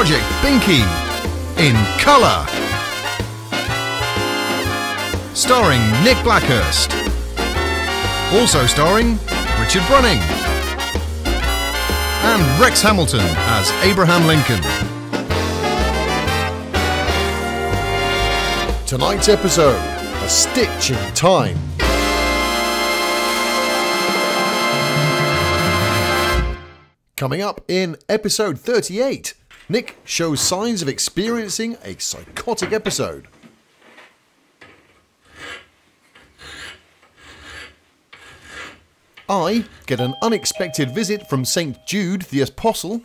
Project Binky in colour. Starring Nick Blackhurst. Also starring Richard Brunning. And Rex Hamilton as Abraham Lincoln. Tonight's episode A Stitch in Time. Coming up in episode 38, Nick shows signs of experiencing a psychotic episode. I get an unexpected visit from St. Jude the Apostle.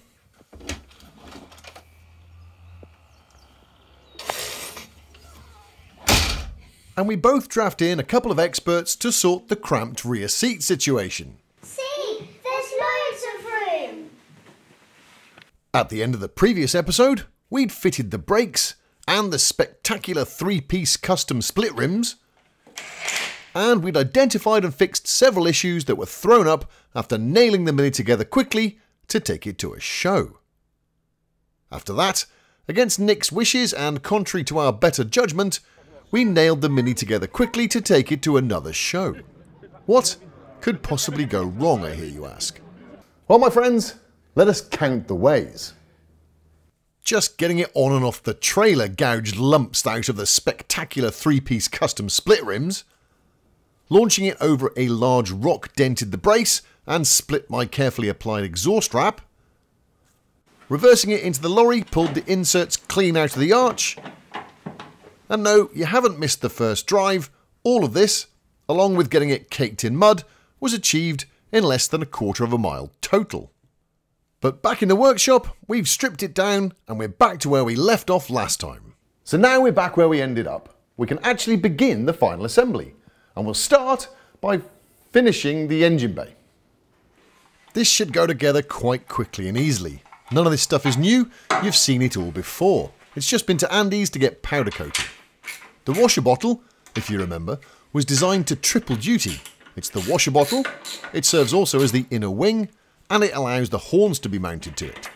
And we both draft in a couple of experts to sort the cramped rear seat situation. See, there's loads of room. At the end of the previous episode, we'd fitted the brakes and the spectacular three piece custom split rims, and we'd identified and fixed several issues that were thrown up after nailing the Mini together quickly to take it to a show. After that, against Nick's wishes and contrary to our better judgment, we nailed the Mini together quickly to take it to another show. What could possibly go wrong, I hear you ask? Well, my friends, let us count the ways. Just getting it on and off the trailer gouged lumps out of the spectacular three piece custom split rims. Launching it over a large rock dented the brace and split my carefully applied exhaust wrap. Reversing it into the lorry pulled the inserts clean out of the arch. And no, you haven't missed the first drive. All of this, along with getting it caked in mud, was achieved in less than a quarter of a mile total. But back in the workshop, we've stripped it down and we're back to where we left off last time. So now we're back where we ended up. We can actually begin the final assembly. And we'll start by finishing the engine bay. This should go together quite quickly and easily. None of this stuff is new, you've seen it all before. It's just been to Andy's to get powder coated. The washer bottle, if you remember, was designed to triple duty. It's the washer bottle, it serves also as the inner wing, and it allows the horns to be mounted to it.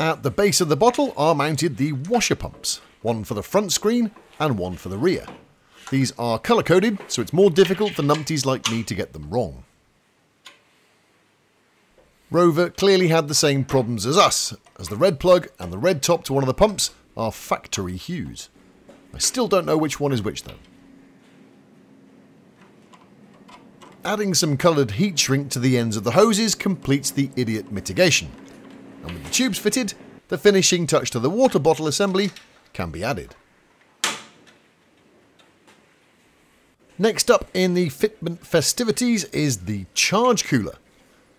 At the base of the bottle are mounted the washer pumps, one for the front screen and one for the rear. These are colour coded, so it's more difficult for numpties like me to get them wrong. Rover clearly had the same problems as us, as the red plug and the red top to one of the pumps are factory hues. I still don't know which one is which though. Adding some coloured heat shrink to the ends of the hoses completes the idiot mitigation. And with the tubes fitted, the finishing touch to the water bottle assembly can be added. Next up in the fitment festivities is the charge cooler.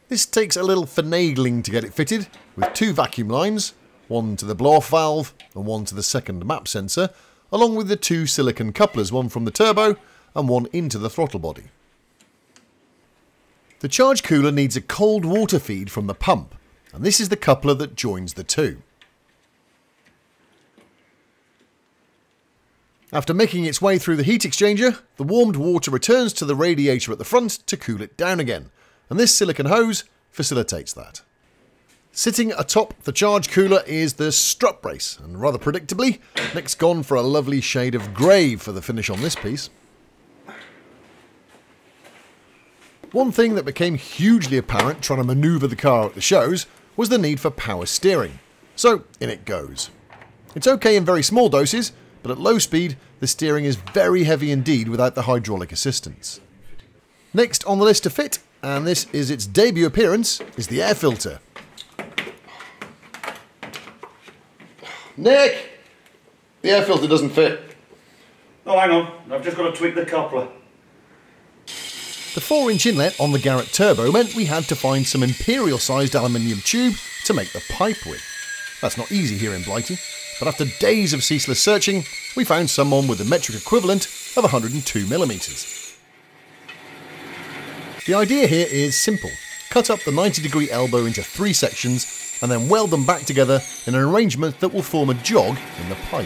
This takes a little finagling to get it fitted, with two vacuum lines, one to the blow-off valve and one to the second map sensor, along with the two silicon couplers, one from the turbo and one into the throttle body. The charge cooler needs a cold water feed from the pump, and this is the coupler that joins the two. After making its way through the heat exchanger, the warmed water returns to the radiator at the front to cool it down again, and this silicon hose facilitates that. Sitting atop the charge cooler is the strut brace, and rather predictably, Nick's gone for a lovely shade of grey for the finish on this piece. One thing that became hugely apparent trying to manoeuvre the car at the shows was the need for power steering. So in it goes. It's okay in very small doses, but at low speed, the steering is very heavy indeed without the hydraulic assistance. Next on the list to fit, and this is its debut appearance, is the air filter. Nick! The air filter doesn't fit. Oh, hang on. I've just got to tweak the coupler. The 4 inch inlet on the Garrett Turbo meant we had to find some imperial sized aluminium tube to make the pipe with. That's not easy here in Blighty, but after days of ceaseless searching, we found someone with the metric equivalent of 102mm. The idea here is simple. Cut up the 90 degree elbow into three sections and then weld them back together in an arrangement that will form a jog in the pipe.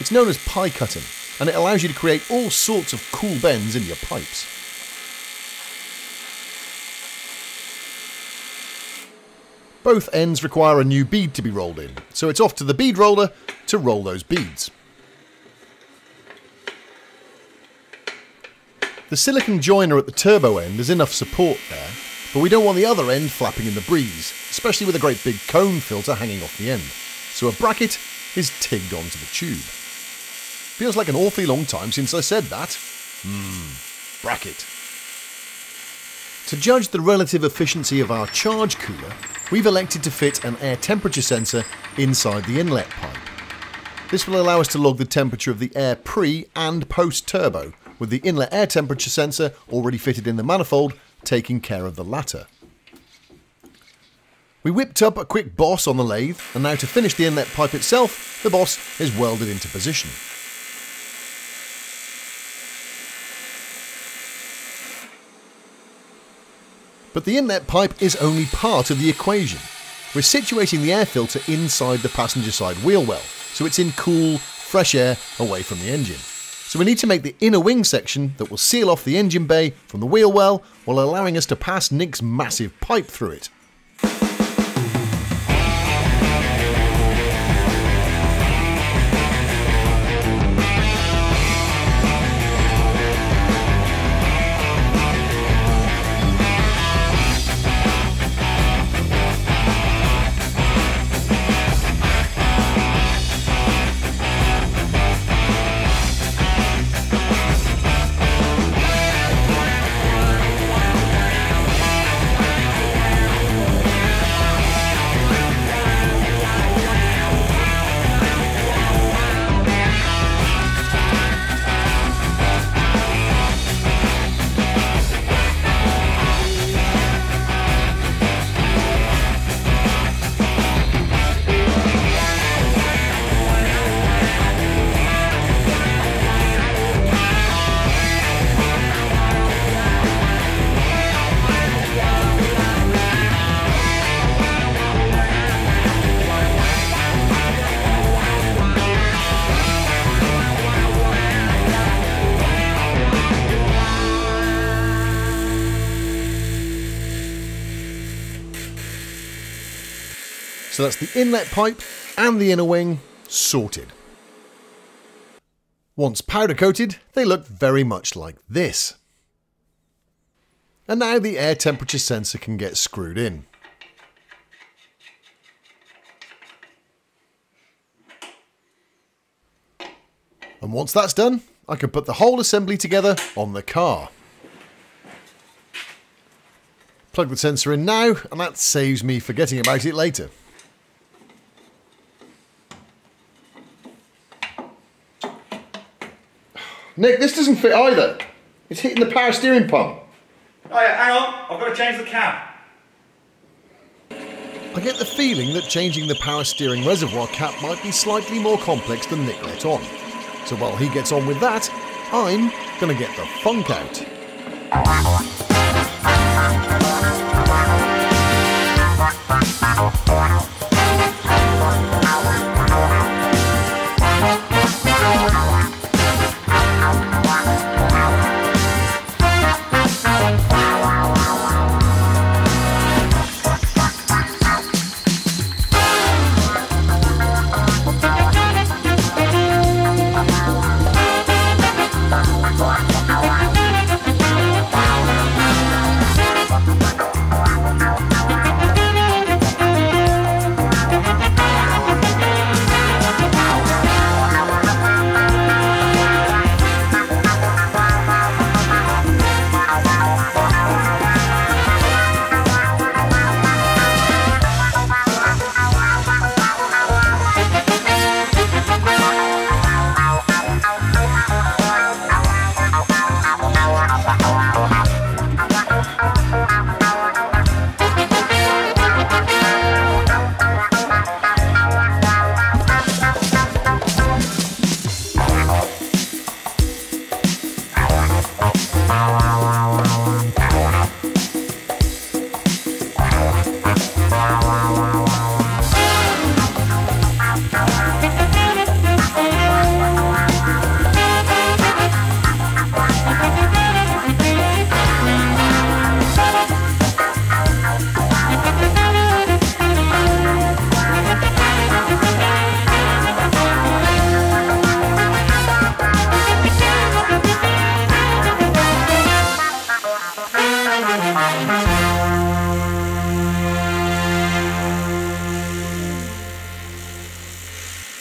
It's known as pie cutting, and it allows you to create all sorts of cool bends in your pipes. Both ends require a new bead to be rolled in, so it's off to the bead roller to roll those beads. The silicon joiner at the turbo end has enough support there, but we don't want the other end flapping in the breeze, especially with a great big cone filter hanging off the end. So a bracket is tigged onto the tube. Feels like an awfully long time since I said that. Hmm, bracket. To judge the relative efficiency of our charge cooler, we've elected to fit an air temperature sensor inside the inlet pipe. This will allow us to log the temperature of the air pre and post turbo, with the inlet air temperature sensor already fitted in the manifold taking care of the latter. We whipped up a quick boss on the lathe, and now to finish the inlet pipe itself, the boss is welded into position. But the inlet pipe is only part of the equation. We're situating the air filter inside the passenger side wheel well, so it's in cool, fresh air away from the engine. So we need to make the inner wing section that will seal off the engine bay from the wheel well while allowing us to pass Nick's massive pipe through it. So that's the inlet pipe and the inner wing sorted. Once powder coated, they look very much like this. And now the air temperature sensor can get screwed in. And once that's done, I can put the whole assembly together on the car. Plug the sensor in now, and that saves me forgetting about it later. Nick, this doesn't fit either. It's hitting the power steering pump. Oh yeah, hang on, I've got to change the cap. I get the feeling that changing the power steering reservoir cap might be slightly more complex than Nick let on. So while he gets on with that, I'm gonna get the funk out.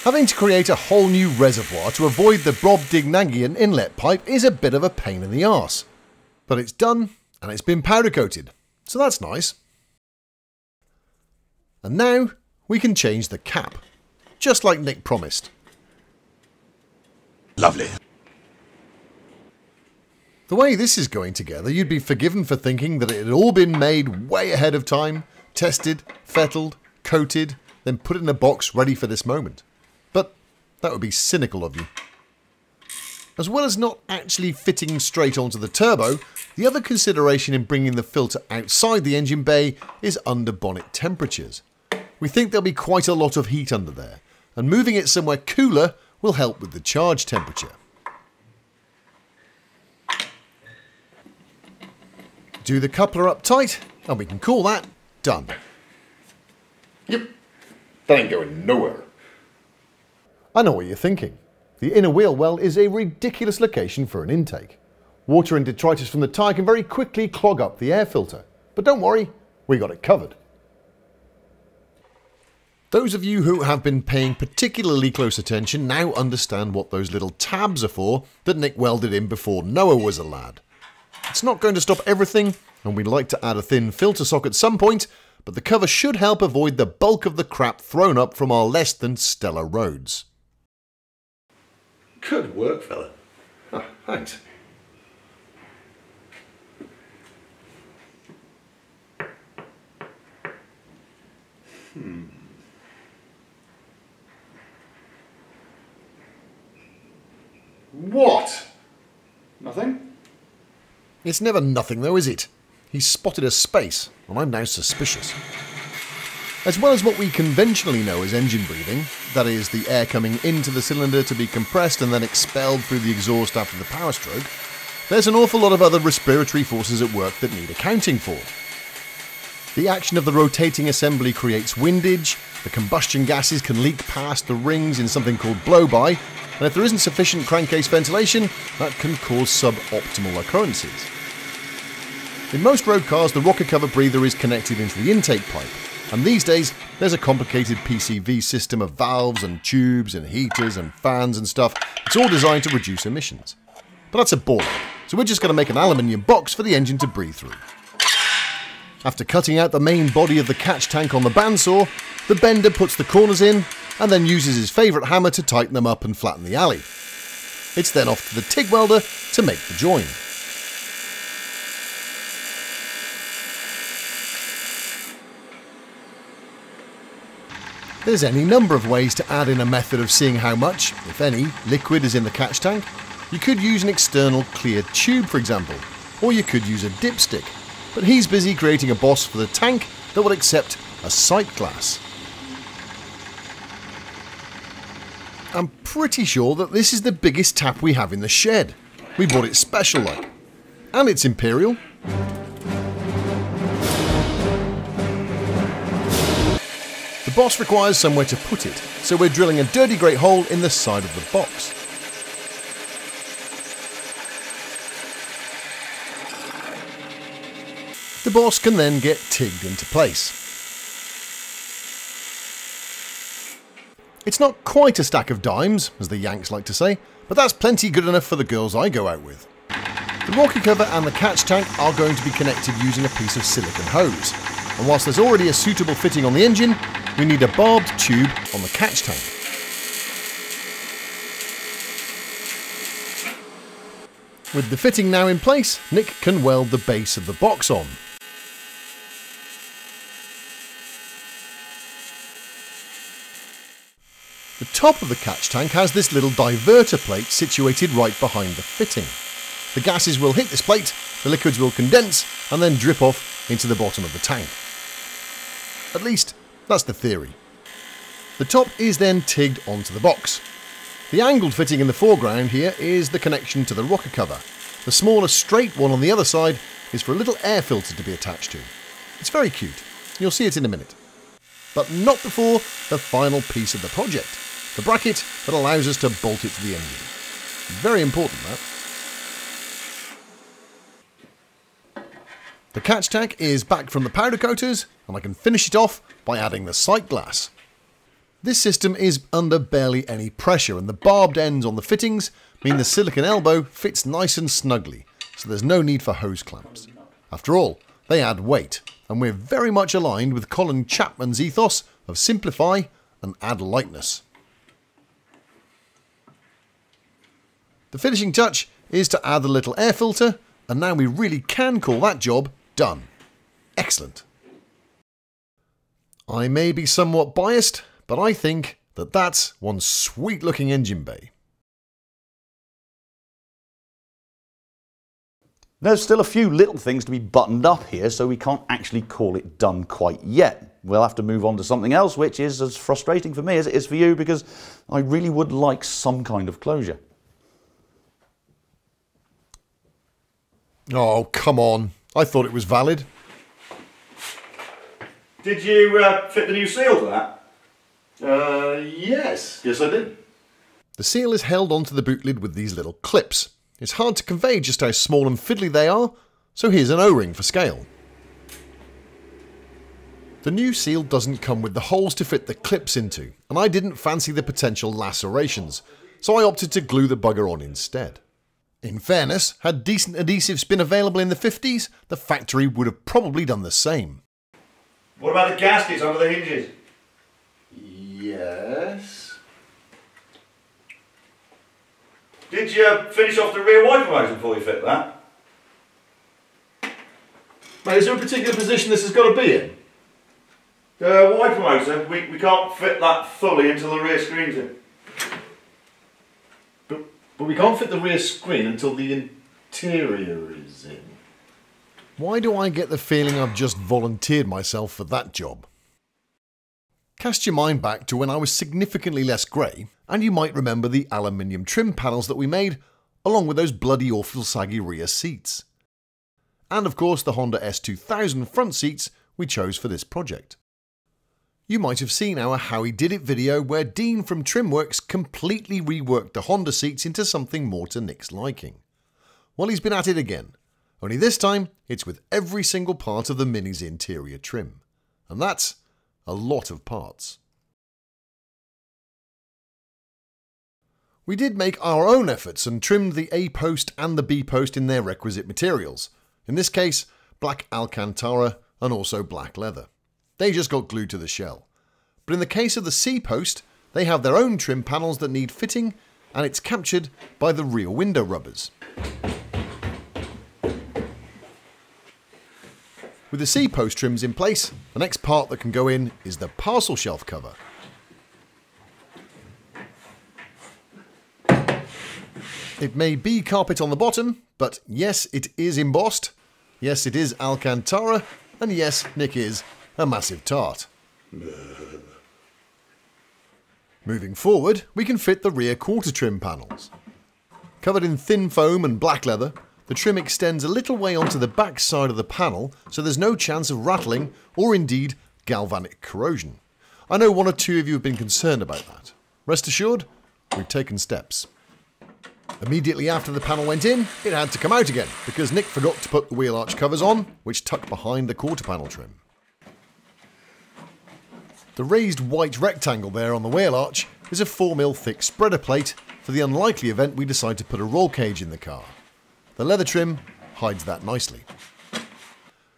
Having to create a whole new reservoir to avoid the Brobdingnagian inlet pipe is a bit of a pain in the arse. But it's done, and it's been powder coated, so that's nice. And now, we can change the cap, just like Nick promised. Lovely. The way this is going together, you'd be forgiven for thinking that it had all been made way ahead of time, tested, fettled, coated, then put in a box ready for this moment. But that would be cynical of you. As well as not actually fitting straight onto the turbo, the other consideration in bringing the filter outside the engine bay is under bonnet temperatures. We think there'll be quite a lot of heat under there, and moving it somewhere cooler will help with the charge temperature. Do the coupler up tight, and we can call that done. Yep. That ain't going nowhere. I know what you're thinking. The inner wheel well is a ridiculous location for an intake. Water and detritus from the tyre can very quickly clog up the air filter. But don't worry, we got it covered. Those of you who have been paying particularly close attention now understand what those little tabs are for that Nick welded in before Noah was a lad. It's not going to stop everything, and we'd like to add a thin filter sock at some point, but the cover should help avoid the bulk of the crap thrown up from our less than stellar roads. Good work, fella. Ah, thanks. What? Nothing? It's never nothing though, is it? He's spotted a space, and I'm now suspicious. As well as what we conventionally know as engine breathing, that is, the air coming into the cylinder to be compressed and then expelled through the exhaust after the power stroke, there's an awful lot of other respiratory forces at work that need accounting for. The action of the rotating assembly creates windage, the combustion gases can leak past the rings in something called blow-by, and if there isn't sufficient crankcase ventilation, that can cause suboptimal occurrences. In most road cars, the rocker cover breather is connected into the intake pipe, and these days there's a complicated PCV system of valves and tubes and heaters and fans and stuff. It's all designed to reduce emissions. But that's a ache, so we're just going to make an aluminium box for the engine to breathe through. After cutting out the main body of the catch tank on the bandsaw, the bender puts the corners in and then uses his favourite hammer to tighten them up and flatten the alley. It's then off to the TIG welder to make the join. There's any number of ways to add in a method of seeing how much, if any, liquid is in the catch tank. You could use an external clear tube, for example, or you could use a dipstick. But he's busy creating a boss for the tank that will accept a sight glass. I'm pretty sure that this is the biggest tap we have in the shed. We bought it special like. And it's Imperial. Boss requires somewhere to put it, so we're drilling a dirty great hole in the side of the box. The boss can then get tigged into place. It's not quite a stack of dimes, as the Yanks like to say, but that's plenty good enough for the girls I go out with. The rocker cover and the catch tank are going to be connected using a piece of silicon hose, and whilst there's already a suitable fitting on the engine, we need a barbed tube on the catch tank. With the fitting now in place, Nick can weld the base of the box on. The top of the catch tank has this little diverter plate situated right behind the fitting. The gases will hit this plate, the liquids will condense, and then drip off into the bottom of the tank. At least, that's the theory. The top is then tigged onto the box. The angled fitting in the foreground here is the connection to the rocker cover. The smaller straight one on the other side is for a little air filter to be attached to. It's very cute. You'll see it in a minute. But not before the final piece of the project, the bracket that allows us to bolt it to the engine. Very important that. The catch tank is back from the powder coaters and I can finish it off by adding the sight glass. This system is under barely any pressure and the barbed ends on the fittings mean the silicon elbow fits nice and snugly, so there's no need for hose clamps. After all, they add weight, and we're very much aligned with Colin Chapman's ethos of simplify and add lightness. The finishing touch is to add the little air filter, and now we really can call that job done. Excellent. I may be somewhat biased, but I think that that's one sweet looking engine bay. There's still a few little things to be buttoned up here, so we can't actually call it done quite yet. We'll have to move on to something else, which is as frustrating for me as it is for you, because I really would like some kind of closure. Oh, come on. I thought it was valid. Did you uh, fit the new seal to that? Uh, yes. Yes, I did. The seal is held onto the boot lid with these little clips. It's hard to convey just how small and fiddly they are, so here's an O-ring for scale. The new seal doesn't come with the holes to fit the clips into, and I didn't fancy the potential lacerations, so I opted to glue the bugger on instead. In fairness, had decent adhesives been available in the 50s, the factory would have probably done the same. What about the gaskets under the hinges? Yes. Did you finish off the rear wiper motor before you fit that? Mate, is there a particular position this has got to be in? The wiper motor, we, we can't fit that fully until the rear screen's in. But, we can't fit the rear screen until the interior is in. Why do I get the feeling I've just volunteered myself for that job? Cast your mind back to when I was significantly less grey, and you might remember the aluminium trim panels that we made, along with those bloody awful saggy rear seats. And of course the Honda S2000 front seats we chose for this project. You might have seen our How He Did It video where Dean from Trimworks completely reworked the Honda seats into something more to Nick's liking. Well, he's been at it again, only this time it's with every single part of the Mini's interior trim. And that's a lot of parts. We did make our own efforts and trimmed the A post and the B post in their requisite materials. In this case, black Alcantara and also black leather. They just got glued to the shell. But in the case of the C post, they have their own trim panels that need fitting and it's captured by the rear window rubbers. With the C post trims in place, the next part that can go in is the parcel shelf cover. It may be carpet on the bottom, but yes, it is embossed. Yes, it is Alcantara, and yes, Nick is a massive tart. Moving forward, we can fit the rear quarter trim panels. Covered in thin foam and black leather, the trim extends a little way onto the back side of the panel so there's no chance of rattling or indeed galvanic corrosion. I know one or two of you have been concerned about that. Rest assured, we've taken steps. Immediately after the panel went in, it had to come out again because Nick forgot to put the wheel arch covers on, which tuck behind the quarter panel trim. The raised white rectangle there on the wheel arch is a 4mm thick spreader plate for the unlikely event we decide to put a roll cage in the car. The leather trim hides that nicely.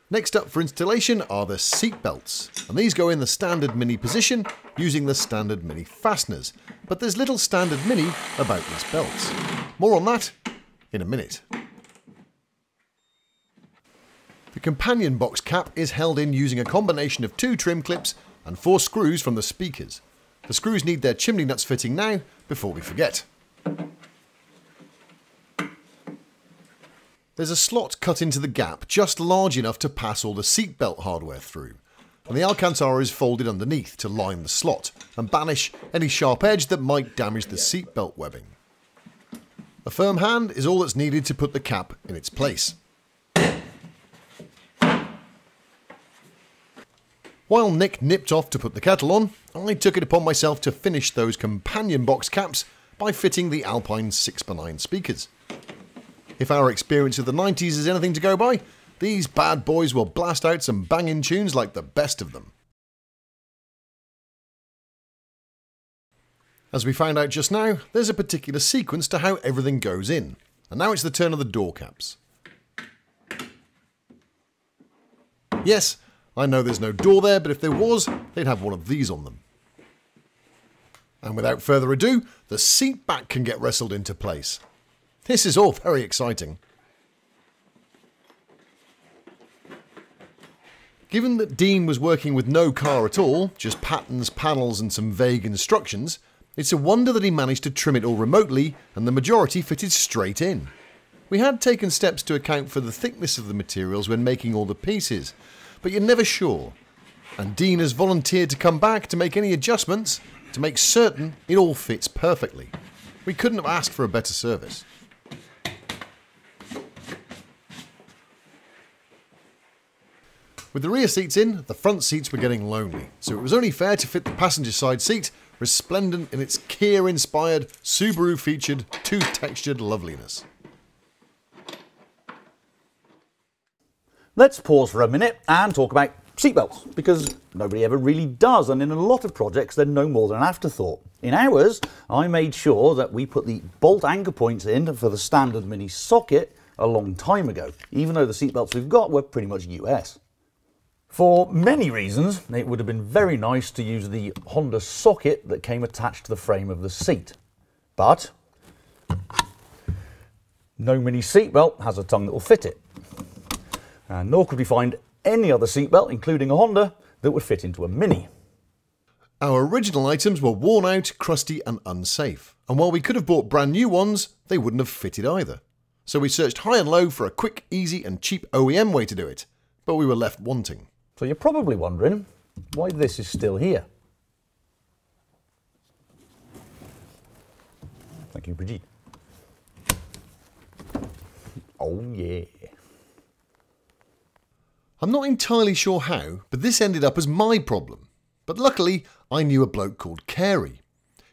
Next up for installation are the seat belts, and these go in the standard Mini position using the standard Mini fasteners, but there's little standard Mini about these belts. More on that in a minute. The companion box cap is held in using a combination of two trim clips and four screws from the speakers. The screws need their chimney nuts fitting now before we forget. There's a slot cut into the gap just large enough to pass all the seatbelt hardware through, and the Alcantara is folded underneath to line the slot and banish any sharp edge that might damage the seatbelt webbing. A firm hand is all that's needed to put the cap in its place. While Nick nipped off to put the kettle on, I took it upon myself to finish those companion box caps by fitting the Alpine 6x9 speakers. If our experience of the 90s is anything to go by, these bad boys will blast out some banging tunes like the best of them. As we found out just now, there's a particular sequence to how everything goes in. And now it's the turn of the door caps. Yes, I know there's no door there, but if there was, they'd have one of these on them. And without further ado, the seat back can get wrestled into place. This is all very exciting. Given that Dean was working with no car at all, just patterns, panels and some vague instructions, it's a wonder that he managed to trim it all remotely and the majority fitted straight in. We had taken steps to account for the thickness of the materials when making all the pieces, but you're never sure. And Dean has volunteered to come back to make any adjustments to make certain it all fits perfectly. We couldn't have asked for a better service. With the rear seats in, the front seats were getting lonely, so it was only fair to fit the passenger side seat, resplendent in its Kia inspired, Subaru featured, tooth textured loveliness. Let's pause for a minute and talk about seatbelts, because nobody ever really does, and in a lot of projects they're no more than an afterthought. In ours, I made sure that we put the bolt anchor points in for the standard mini socket a long time ago, even though the seatbelts we've got were pretty much US. For many reasons, it would have been very nice to use the Honda socket that came attached to the frame of the seat. But no mini seatbelt has a tongue that will fit it. And nor could we find any other seatbelt, including a Honda, that would fit into a Mini. Our original items were worn out, crusty, and unsafe. And while we could have bought brand new ones, they wouldn't have fitted either. So we searched high and low for a quick, easy, and cheap OEM way to do it. But we were left wanting. So you're probably wondering why this is still here. Thank you, Brigitte. Oh, yeah. I'm not entirely sure how, but this ended up as my problem. But luckily, I knew a bloke called Carey.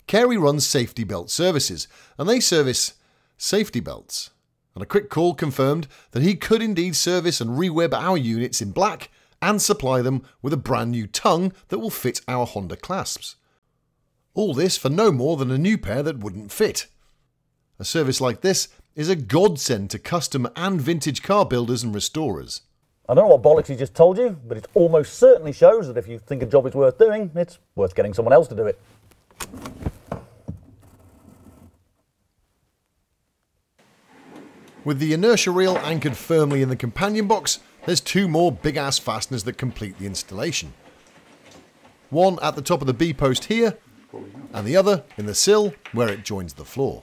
Carey runs Safety Belt Services, and they service safety belts. And a quick call confirmed that he could indeed service and reweb our units in black and supply them with a brand new tongue that will fit our Honda clasps. All this for no more than a new pair that wouldn't fit. A service like this is a godsend to custom and vintage car builders and restorers. I don't know what bollocks he just told you, but it almost certainly shows that if you think a job is worth doing, it's worth getting someone else to do it. With the inertia reel anchored firmly in the companion box, there's two more big ass fasteners that complete the installation. One at the top of the B post here, and the other in the sill where it joins the floor.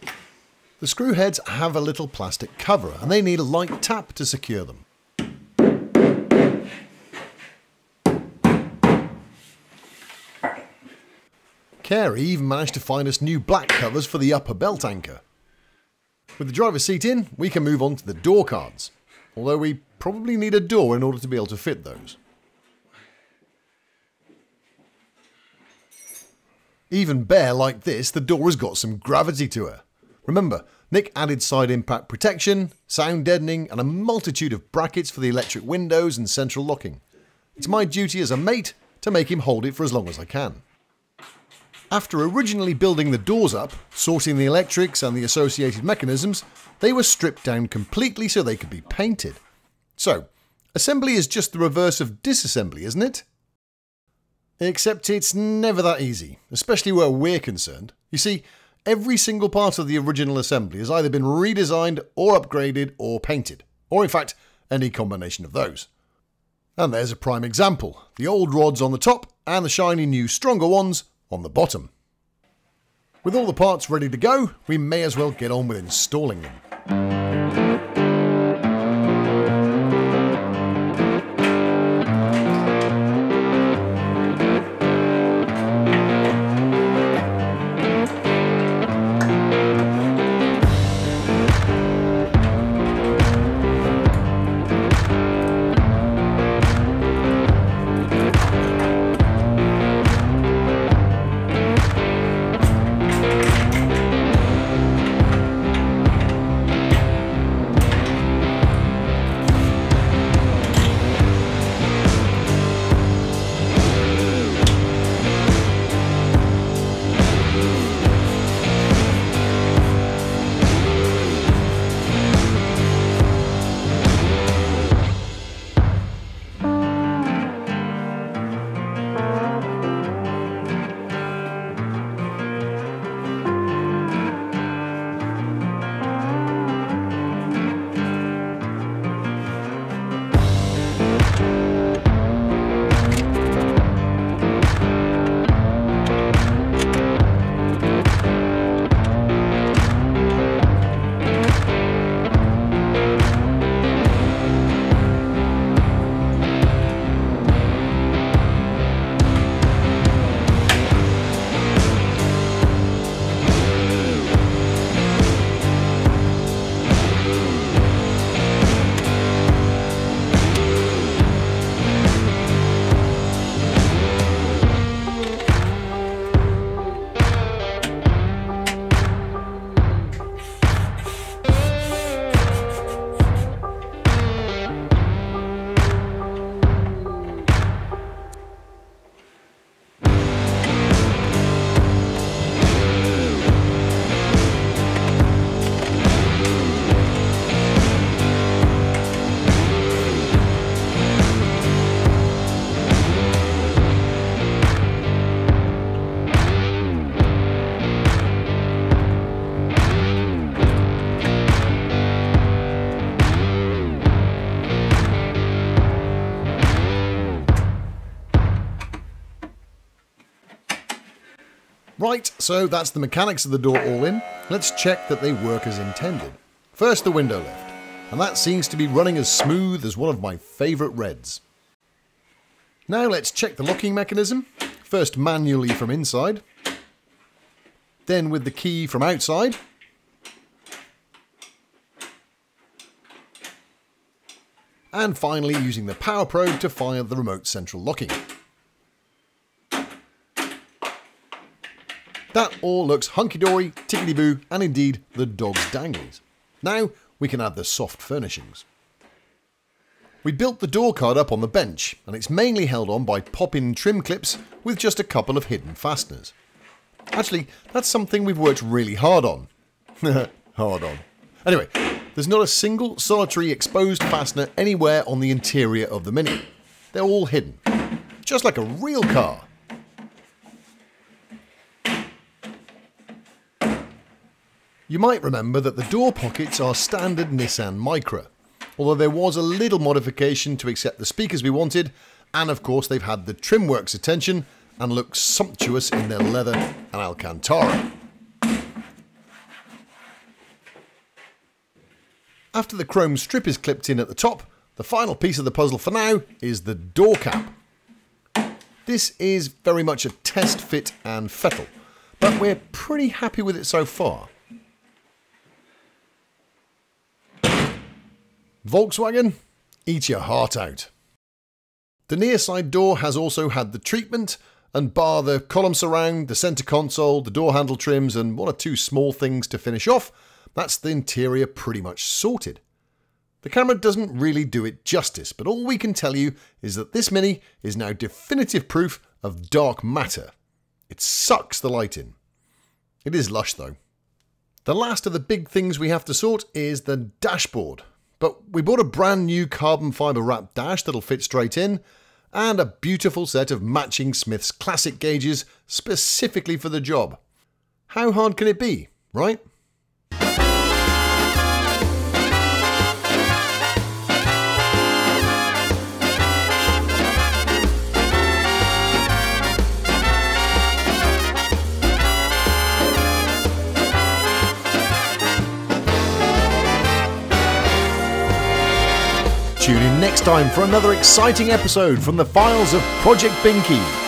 The screw heads have a little plastic cover and they need a light tap to secure them. Carey even managed to find us new black covers for the upper belt anchor. With the driver's seat in, we can move on to the door cards, although we probably need a door in order to be able to fit those. Even bare like this, the door has got some gravity to her. Remember, Nick added side impact protection, sound deadening, and a multitude of brackets for the electric windows and central locking. It's my duty as a mate to make him hold it for as long as I can. After originally building the doors up, sorting the electrics and the associated mechanisms, they were stripped down completely so they could be painted. So, assembly is just the reverse of disassembly, isn't it? Except it's never that easy, especially where we're concerned. You see, every single part of the original assembly has either been redesigned or upgraded or painted, or in fact, any combination of those. And there's a prime example the old rods on the top and the shiny new stronger ones on the bottom. With all the parts ready to go, we may as well get on with installing them. Right, so that's the mechanics of the door all in. Let's check that they work as intended. First, the window lift, and that seems to be running as smooth as one of my favourite reds. Now let's check the locking mechanism, first manually from inside, then with the key from outside, and finally using the power probe to fire the remote central locking. That all looks hunky-dory, tickety-boo, and indeed the dog's danglies. Now we can add the soft furnishings. We built the door card up on the bench, and it's mainly held on by pop-in trim clips with just a couple of hidden fasteners. Actually, that's something we've worked really hard on. hard on. Anyway, there's not a single solitary exposed fastener anywhere on the interior of the Mini. They're all hidden. Just like a real car. You might remember that the door pockets are standard Nissan Micra, although there was a little modification to accept the speakers we wanted, and of course they've had the Trimworks attention and look sumptuous in their leather and Alcantara. After the chrome strip is clipped in at the top, the final piece of the puzzle for now is the door cap. This is very much a test fit and fettle, but we're pretty happy with it so far. Volkswagen, eat your heart out. The near side door has also had the treatment, and bar the column surround, the centre console, the door handle trims, and one or two small things to finish off, that's the interior pretty much sorted. The camera doesn't really do it justice, but all we can tell you is that this Mini is now definitive proof of dark matter. It sucks the light in. It is lush though. The last of the big things we have to sort is the dashboard. But we bought a brand new carbon fibre wrap dash that'll fit straight in, and a beautiful set of matching Smith's classic gauges specifically for the job. How hard can it be, right? Tune in next time for another exciting episode from the files of Project Binky.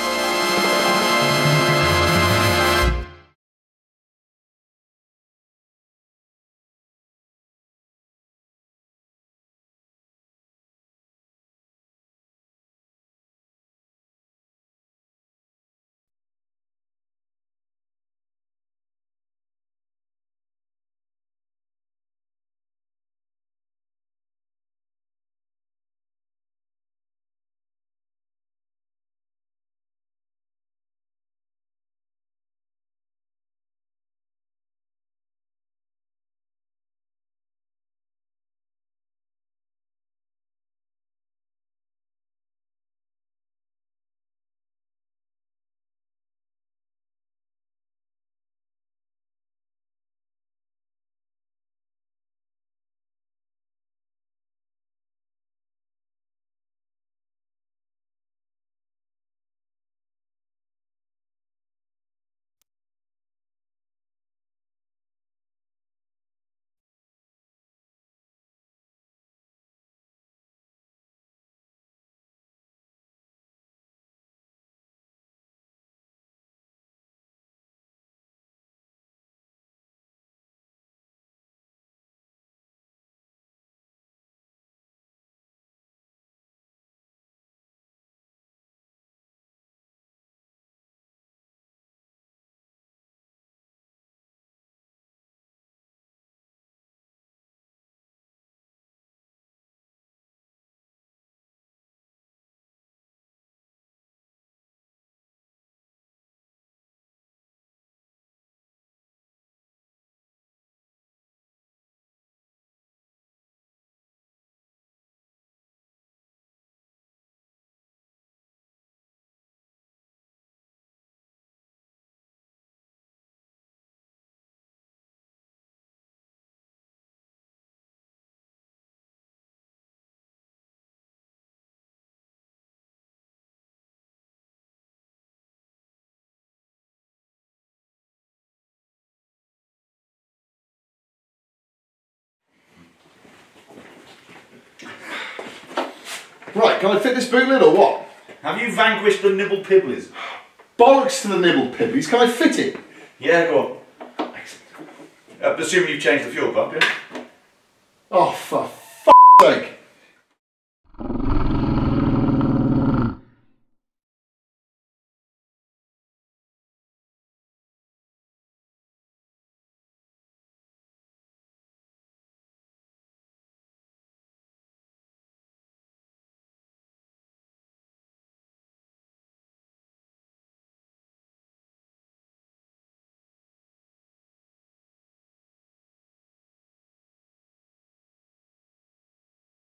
Right, can I fit this boot lid or what? Have you vanquished the nibble pibblies? Bollocks to the nibble pibblies, can I fit it? Yeah, go on. Uh, assuming you've changed the fuel pump, yeah? Oh, for